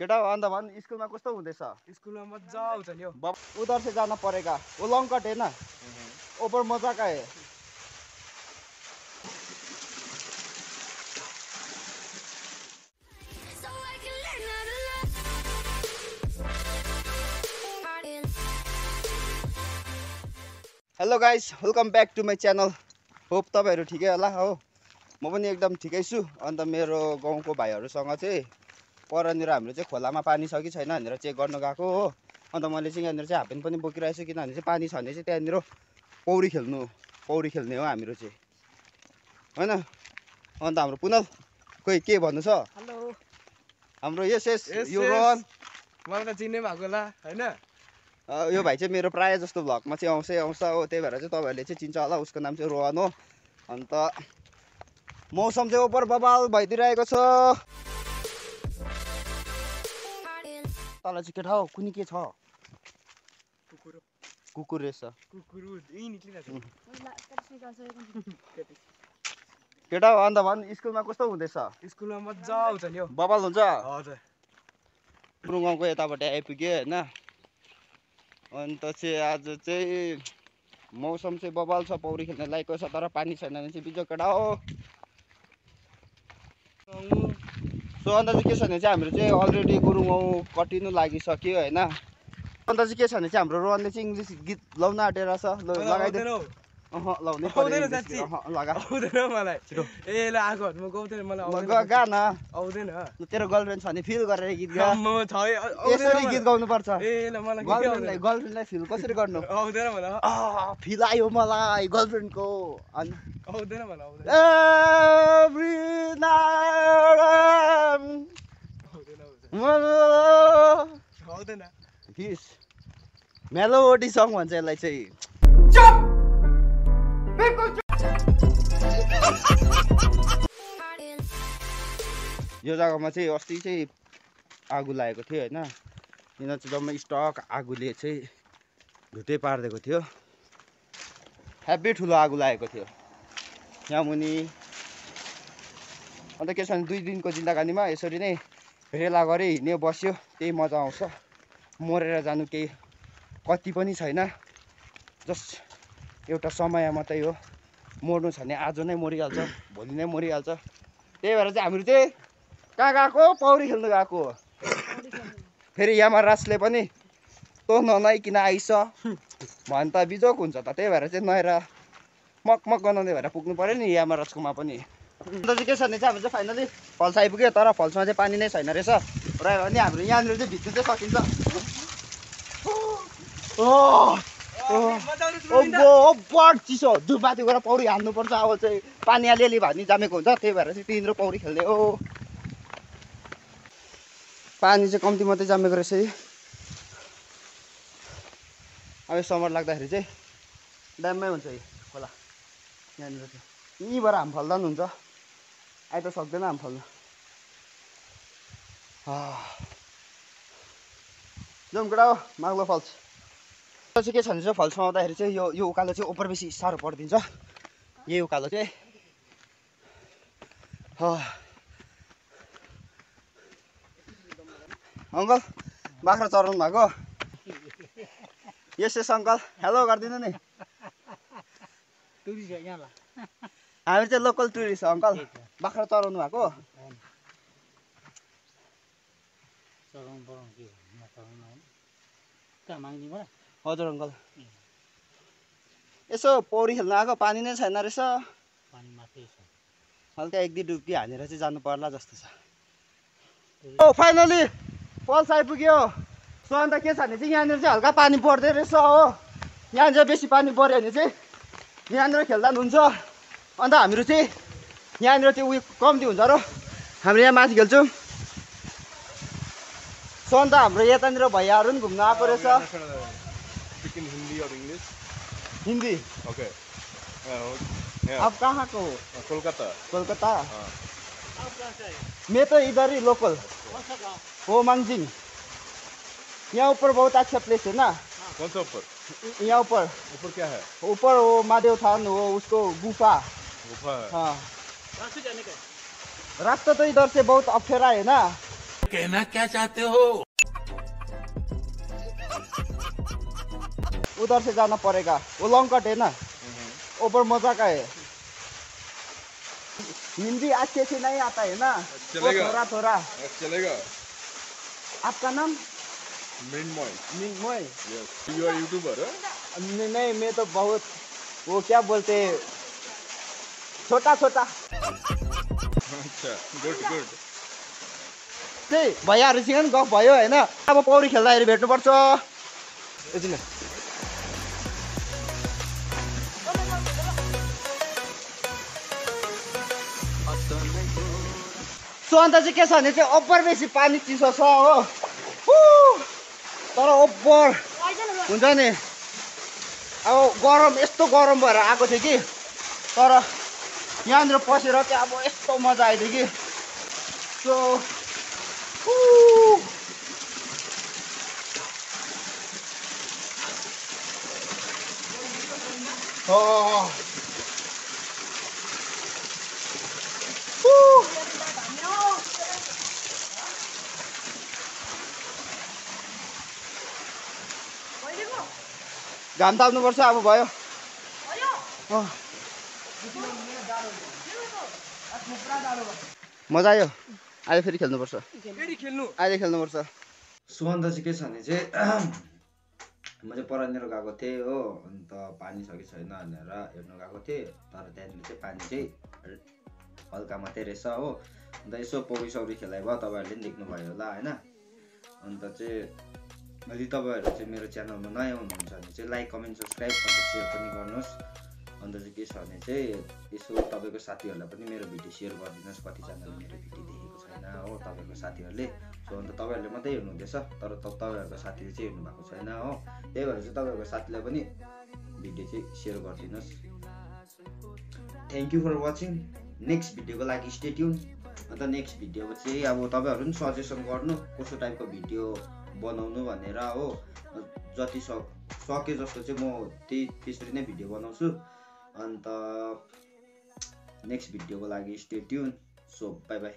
केटा अन्त भन् स्कुलमा कस्तो हुँदैछ? स्कुलमा मजा आउँछ नि हौ। उधर से जाना पड़ेगा वो लॉन्ग कट है ना? ऊपर मजा का है. Hello guys welcome back to my channel hope तपाईँहरू ठिकै होला हो। म पनि एकदम ठिकै छु। अन्त मेरो गाउँको भाइहरूसँग चाहिँ परनिर हाम्रो चाहिँ खोलामा पानी छ कि छैन भनेर चेक गर्न गएको हो। अन्त मैले चाहिँ यहाँनिर चाहिँ हाफपेन्ट पनि बोकिरहेको छु किनभने चाहिँ पानी छ भने चाहिँ त्यहाँनिर पौडी खेल्नु पौडी खेल्ने हो हामीहरू चाहिँ। होइन? अन्त हाम्रो पुनल खोइ के भन्नु छ? हेलो। हाम्रो यस यस यो। रोहन मलाई त चिन्नै भएको होला होइन? यो भाइ चाहिँ मेरो प्रायः जस्तो भ्लगमा चाहिँ आउँछै आउँछ हो। त्यही भएर चाहिँ तपाईँहरूले चाहिँ चिन्छ होला उसको नाम चाहिँ रोहन हो। अन्त मौसम चाहिँ ओपर बबाल भइदिइरहेको छ। तल चाहिँ के हो कुनी के छ? कुकुर। कुकुर रहेछ। कुकुर यहीँ निक्लिरहेको केटा। हो अन्त भन् स्कुलमा कस्तो हुँदैछ? स्कुलमा मजा आउँछ नि हौ। बबाल हुन्छ? हजुर। गुरुङ गाउँको यतापट्टि आइपुग्यो होइन? अन्त चाहिँ आज चाहिँ मौसम चाहिँ बबाल छ पौडी खेल्ने लायकको छ तर पानी छैन भने चाहिँ बिजो केटा हो। सो अन्त चाहिँ के छ भने चाहिँ हाम्रो चाहिँ अलरेडी गुरुङ कटिनु लागिसक्यो होइन। अन्त चाहिँ के छ भने चाहिँ हाम्रो रोहनले चाहिँ इङ्ग्लिस गीत लाउन आँटेर छ लगाइदिनु लाउनै आउँदैन मलाई। ए ल आएको म गाउँदैन मलाई ग- न। आउँदैन। तेरो गर्लफ्रेन्ड छ भने फिल गरेर गीत गा। म छ यसरी। गीत गाउनुपर्छ। ए ल मलाई गीतै गर्लफ्रेन्डलाई आउँदैन? गर्लफ्रेन्डलाई फिल कसरी गर्नु? आउँदैन मलाई। फिल आयो मलाई गर्लफ्रेन्डको। अनि आउँदैन मलाई आउँदैन। Every night आउँदैन आउँदैन। आउँदैन। हिस मेलोडी सङ भन्छ यसलाई चाहिँ। यो जग्गामा चाहिँ अस्ति चाहिँ आगो लागेको थियो होइन। यिनीहरू चाहिँ जम्मै स्टक आगोले चाहिँ धुटै पारिदिएको थियो। हेब्बी ठुलो आगो लागेको थियो। यहाँ मुनि अन्त के छ भने दुई दिनको जिन्दगानीमा यसरी नै रेला गऱ्यो हिँड्यो बस्यो त्यही मजा आउँछ। मरेर जानु केही कति पनि छैन। जस्ट एउटा समय मात्रै हो मर्नु छ भने आज नै मरिहाल्छ भोलि नै मरिहाल्छ। त्यही भएर चाहिँ हामीहरू चाहिँ कहाँ गएको? पौडी खेल्नु गएको हो। फेरि यमराजले पनि तँ ननाइकन आइस। भने त बिजोक हुन्छ त। त्यही भएर चाहिँ नहेर मकमक गनाउने भएर पुग्नु पऱ्यो नि यमराजकोमा पनि। अन्त चाहिँ के छ भने चाहिँ हाम्रो चाहिँ फाइनली फल्स आइपुग्यो तर फल्समा चाहिँ पानी नै छैन रहेछ। रह्यो भने हाम्रो यहाँनिर चाहिँ भिज्नु चाहिँ सकिन्छ। बड चिसो। धुपबाती गएर पौडी हाल्नुपर्छ अब चाहिँ पानी अलिअलि भए पनि जामेको हुन्छ। त्यही भएर चाहिँ तिनीहरू पौडी खेल्ने हो। पानी चाहिँ कम्ती मात्रै जामेको रहेछ है। अब यो समर लाग्दाखेरि चाहिँ ड्याममै हुन्छ है खोला। यहाँनिर चाहिँ। यहीँबाट हाम फल्दा पनि हुन्छ। आइ त सक्दैन हाम फल्नु। जाउँ केटा हो माग्लो फल्स चाहिँ के छ भने चाहिँ फल्समा आउँदाखेरि चाहिँ यो यो उकालो चाहिँ ओपर बेसी साह्रो परिदिन्छ। यही उकालो चाहिँ। अङ्कल बाख्रा चराउनु भएको। यस यस अङ्कल हेलो गरिदिनु नि। हामी चाहिँ लोकल टुरिस्ट हो अङ्कल। बाख्रा चराउनु भएको। हजुर अङ्कल। यसो पौडी खेल्न आएको पानी नै छैन रहेछ। हल्का एक दुई डुब्की हानेर चाहिँ जानु पर्ला जस्तो छ। ओ फाइनली पल्स आइपुग्यो। सो अन्त के छ भने चाहिँ यहाँनिर चाहिँ हल्का पानी पर्दै रहेछ हो। यहाँ चाहिँ बेसी पानी पऱ्यो भने चाहिँ यहाँनिर खेल्दा पनि हुन्छ। अन्त हामीहरू चाहिँ यहाँनिर चाहिँ उयो कम्ती हुन्छ र हाम्रो यहाँ माथि खेल्छौँ। सो अन्त हाम्रो यतानिर भैयाहरू पनि घुम्न आएको रहेछ। Speak in Hindi or English? Hindi Okay. Uh, yeah. आप कहाँ को? हो uh, Kolkata. कोलकाता? हाँ। मैं तो इधर ही लोकल वो मंगजिंग यहाँ ऊपर बहुत अच्छा प्लेस है ना? कौन सा ऊपर? यहाँ ऊपर। ऊपर क्या है? ऊपर वो महादेव थान वो उसको गुफा। गुफा है। हाँ। रास्ता तो इधर से बहुत अफेरा है ना? कहना क्या चाहते हो? उधर से जाना पड़ेगा। वो लॉन्ग कट है ना? ऊपर मज़ा का है। हिंदी अच्छे से नहीं आता है ना? चलेगा। थोड़ा थोड़ा। चलेगा। आपका नाम? Minmoy Minmoy you are YouTuber नहीं नहीं मैं तो बहुत वो क्या बोलते हैं, छोटा छोटा। अच्छा गुड गुड त्यही भैयाहरूसँग नि गफ भयो होइन अब पौडी खेल्दाखेरि भेट्नुपर्छ यति नै सो अन्त चाहिँ के छ भने चाहिँ ओभर बेसी पानी चिसो छ हो! तर ओभर हुन्छ नि अब गरम यस्तो गरम भएर आएको थियो कि तर यहाँनिर पसेर चाहिँ अब यस्तो मजा आइदियो कि सो! Oh. घाम ताप्नुपर्छ अब भयो। अँ। मजा आयो। अहिले फेरि खेल्नुपर्छ। फेरि खेल्नु? अहिले खेल्नुपर्छ। सो अन्त चाहिँ के छ भने चाहिँ म चाहिँ परानिर गएको थिएँ हो। अन्त पानी छ कि छैन भनेर हेर्नु गएको थिएँ। तर त्यहाँनिर चाहिँ पानी चाहिँ हल्का मात्रै रहेछ हो। अन्त यसो पौडी सौडी खेलाइ भयो। तपाईँहरूले पनि देख्नुभयो होला होइन? अन्त चाहिँ यदि तपाईँहरू चाहिँ मेरो च्यानलमा नयाँ हुनुहुन्छ भने चाहिँ लाइक कमेन्ट सब्सक्राइब अन्त सेयर पनि गर्नुहोस्। अन्त चाहिँ के छ भने चाहिँ यसो तपाईँको साथीहरूलाई पनि मेरो भिडियो सेयर गरिदिनुहोस्। कतिजनाले मेरो भिडियो देखेको छैन हो तपाईँको साथीहरूले। सो अन्त तपाईँहरूले मात्रै हेर्नुहुँदैछ तर तपाईँहरूको साथीले चाहिँ हेर्नु भएको छैन हो। त्यही भएर चाहिँ तपाईँहरूको साथीलाई पनि भिडियो चाहिँ सेयर गरिदिनुहोस्। Thank you for watching next भिडियोको लागि स्टे ट्युन अन्त नेक्स्ट भिडियोमा चाहिँ अब तपाईँहरू पनि सजेसन गर्नु कस्तो टाइपको भिडियो बनाउनु भनेर हो। जति सक सके जस्तो चाहिँ म त्यही त्यसरी नै भिडियो बनाउँछु। अन्त नेक्स्ट भिडियोको लागि stay tuned so bye bye